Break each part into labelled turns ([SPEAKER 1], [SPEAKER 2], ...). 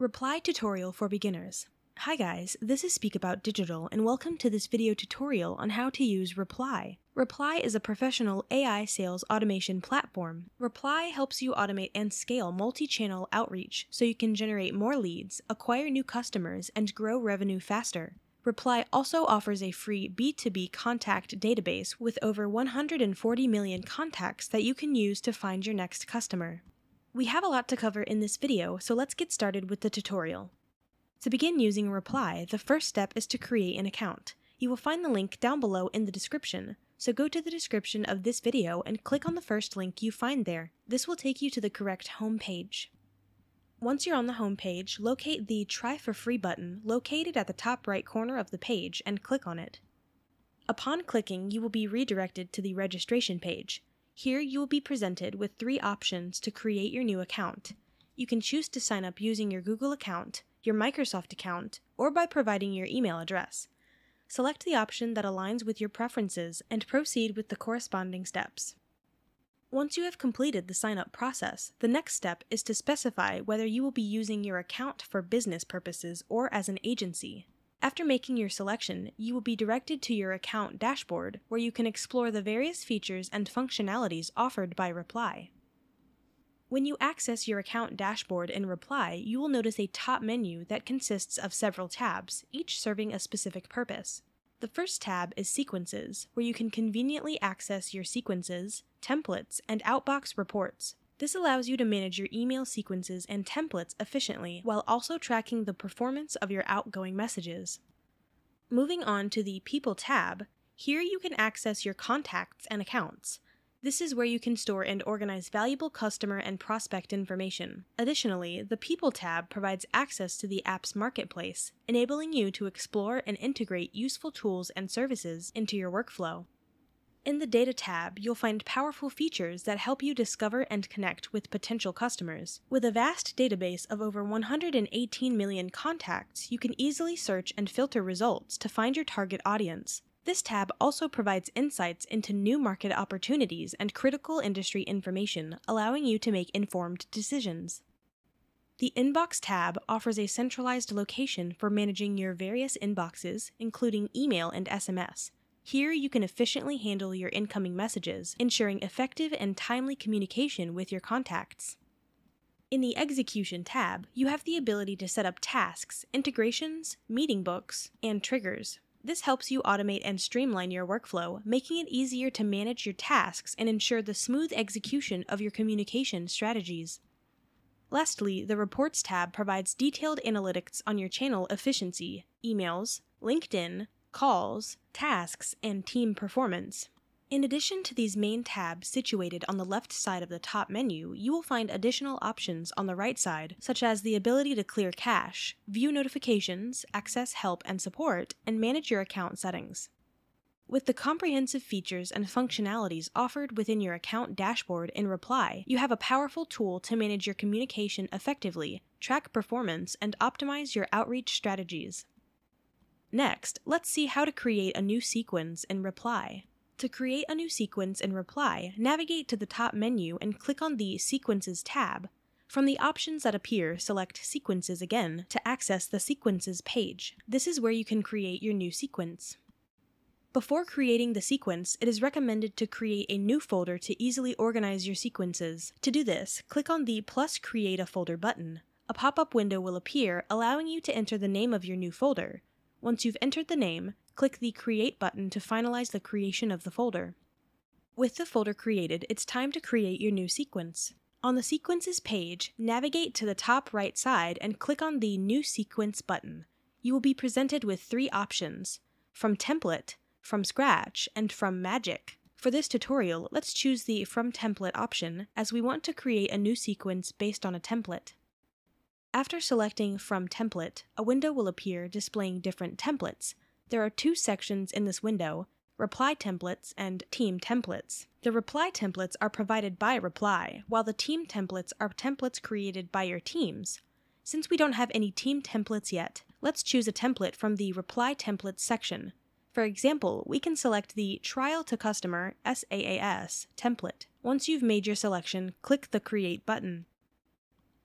[SPEAKER 1] Reply Tutorial for Beginners. Hi guys, this is Speak About Digital and welcome to this video tutorial on how to use Reply. Reply is a professional AI sales automation platform. Reply helps you automate and scale multi-channel outreach so you can generate more leads, acquire new customers, and grow revenue faster. Reply also offers a free B2B contact database with over 140 million contacts that you can use to find your next customer. We have a lot to cover in this video, so let's get started with the tutorial. To begin using Reply, the first step is to create an account. You will find the link down below in the description, so go to the description of this video and click on the first link you find there. This will take you to the correct home page. Once you're on the home page, locate the Try for Free button located at the top right corner of the page and click on it. Upon clicking, you will be redirected to the registration page. Here you will be presented with three options to create your new account. You can choose to sign up using your Google account, your Microsoft account, or by providing your email address. Select the option that aligns with your preferences and proceed with the corresponding steps. Once you have completed the sign up process, the next step is to specify whether you will be using your account for business purposes or as an agency. After making your selection, you will be directed to your account dashboard where you can explore the various features and functionalities offered by Reply. When you access your account dashboard in Reply, you will notice a top menu that consists of several tabs, each serving a specific purpose. The first tab is Sequences, where you can conveniently access your sequences, templates, and Outbox reports. This allows you to manage your email sequences and templates efficiently while also tracking the performance of your outgoing messages. Moving on to the People tab, here you can access your contacts and accounts. This is where you can store and organize valuable customer and prospect information. Additionally, the People tab provides access to the app's marketplace, enabling you to explore and integrate useful tools and services into your workflow. In the Data tab, you'll find powerful features that help you discover and connect with potential customers. With a vast database of over 118 million contacts, you can easily search and filter results to find your target audience. This tab also provides insights into new market opportunities and critical industry information, allowing you to make informed decisions. The Inbox tab offers a centralized location for managing your various inboxes, including email and SMS. Here, you can efficiently handle your incoming messages, ensuring effective and timely communication with your contacts. In the Execution tab, you have the ability to set up tasks, integrations, meeting books, and triggers. This helps you automate and streamline your workflow, making it easier to manage your tasks and ensure the smooth execution of your communication strategies. Lastly, the Reports tab provides detailed analytics on your channel efficiency, emails, LinkedIn, calls, tasks, and team performance. In addition to these main tabs situated on the left side of the top menu, you will find additional options on the right side, such as the ability to clear cache, view notifications, access help and support, and manage your account settings. With the comprehensive features and functionalities offered within your account dashboard in Reply, you have a powerful tool to manage your communication effectively, track performance, and optimize your outreach strategies. Next, let's see how to create a new sequence in Reply. To create a new sequence in Reply, navigate to the top menu and click on the Sequences tab. From the options that appear, select Sequences again to access the Sequences page. This is where you can create your new sequence. Before creating the sequence, it is recommended to create a new folder to easily organize your sequences. To do this, click on the plus create a folder button. A pop-up window will appear, allowing you to enter the name of your new folder. Once you've entered the name, click the Create button to finalize the creation of the folder. With the folder created, it's time to create your new sequence. On the Sequences page, navigate to the top right side and click on the New Sequence button. You will be presented with three options, from Template, from Scratch, and from Magic. For this tutorial, let's choose the From Template option, as we want to create a new sequence based on a template. After selecting From Template, a window will appear displaying different templates. There are two sections in this window, Reply Templates and Team Templates. The Reply templates are provided by Reply, while the Team templates are templates created by your teams. Since we don't have any team templates yet, let's choose a template from the Reply Templates section. For example, we can select the Trial to Customer SaaS template. Once you've made your selection, click the Create button.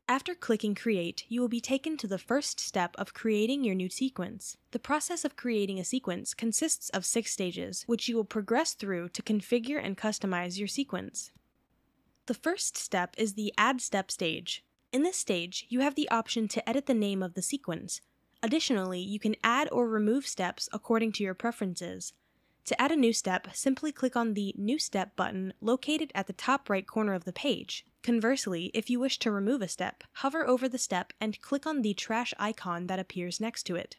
[SPEAKER 1] After clicking Create, you will be taken to the first step of creating your new sequence. The process of creating a sequence consists of six stages, which you will progress through to configure and customize your sequence. The first step is the Add Step stage. In this stage, you have the option to edit the name of the sequence. Additionally, you can add or remove steps according to your preferences. To add a new step, simply click on the New Step button located at the top right corner of the page. Conversely, if you wish to remove a step, hover over the step and click on the trash icon that appears next to it.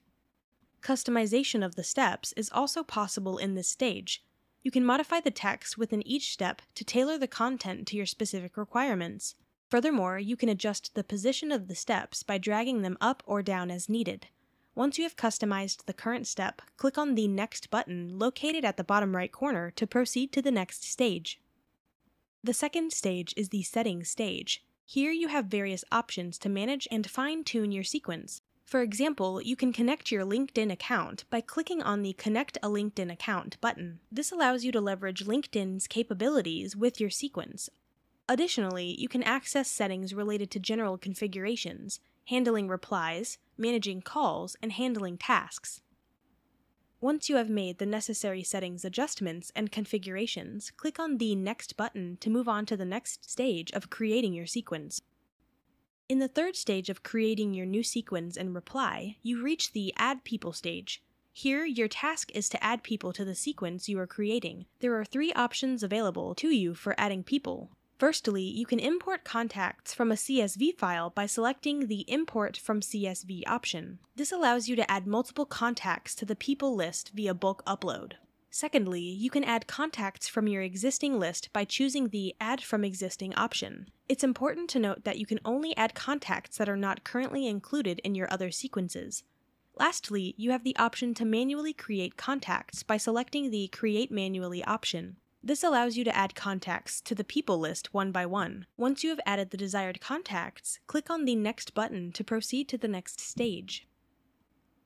[SPEAKER 1] Customization of the steps is also possible in this stage. You can modify the text within each step to tailor the content to your specific requirements. Furthermore, you can adjust the position of the steps by dragging them up or down as needed. Once you have customized the current step, click on the Next button located at the bottom right corner to proceed to the next stage. The second stage is the Settings stage. Here you have various options to manage and fine-tune your sequence. For example, you can connect your LinkedIn account by clicking on the Connect a LinkedIn account button. This allows you to leverage LinkedIn's capabilities with your sequence. Additionally, you can access settings related to general configurations, handling replies, managing calls, and handling tasks. Once you have made the necessary settings adjustments and configurations, click on the Next button to move on to the next stage of creating your sequence. In the third stage of creating your new sequence and reply, you reach the Add People stage. Here, your task is to add people to the sequence you are creating. There are three options available to you for adding people. Firstly, you can import contacts from a CSV file by selecting the Import from CSV option. This allows you to add multiple contacts to the people list via bulk upload. Secondly, you can add contacts from your existing list by choosing the Add from Existing option. It's important to note that you can only add contacts that are not currently included in your other sequences. Lastly, you have the option to manually create contacts by selecting the Create Manually option. This allows you to add contacts to the people list one by one. Once you have added the desired contacts, click on the Next button to proceed to the next stage.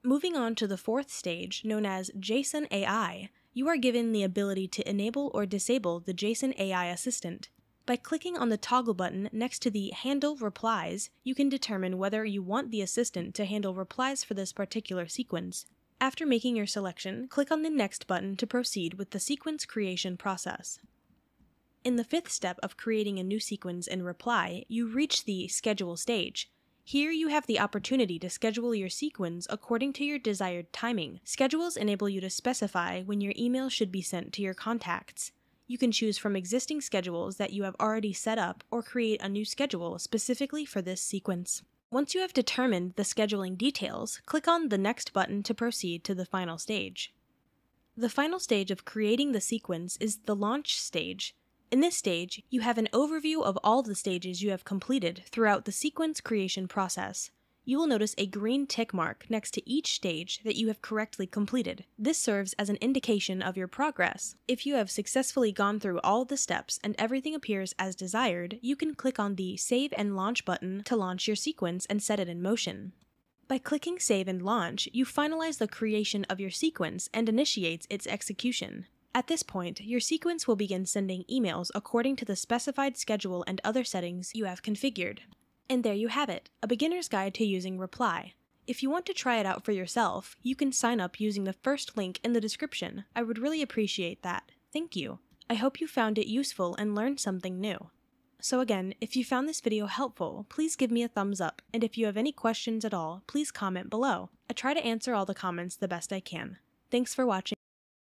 [SPEAKER 1] Moving on to the fourth stage, known as Jason AI, you are given the ability to enable or disable the Jason AI Assistant. By clicking on the toggle button next to the Handle Replies, you can determine whether you want the assistant to handle replies for this particular sequence. After making your selection, click on the Next button to proceed with the sequence creation process. In the fifth step of creating a new sequence in Reply, you reach the Schedule stage. Here you have the opportunity to schedule your sequence according to your desired timing. Schedules enable you to specify when your email should be sent to your contacts. You can choose from existing schedules that you have already set up or create a new schedule specifically for this sequence. Once you have determined the scheduling details, click on the Next button to proceed to the final stage. The final stage of creating the sequence is the launch stage. In this stage, you have an overview of all the stages you have completed throughout the sequence creation process you will notice a green tick mark next to each stage that you have correctly completed. This serves as an indication of your progress. If you have successfully gone through all the steps and everything appears as desired, you can click on the Save and Launch button to launch your sequence and set it in motion. By clicking Save and Launch, you finalize the creation of your sequence and initiates its execution. At this point, your sequence will begin sending emails according to the specified schedule and other settings you have configured. And there you have it, a beginner's guide to using Reply. If you want to try it out for yourself, you can sign up using the first link in the description. I would really appreciate that. Thank you. I hope you found it useful and learned something new. So again, if you found this video helpful, please give me a thumbs up, and if you have any questions at all, please comment below. I try to answer all the comments the best I can. Thanks for watching.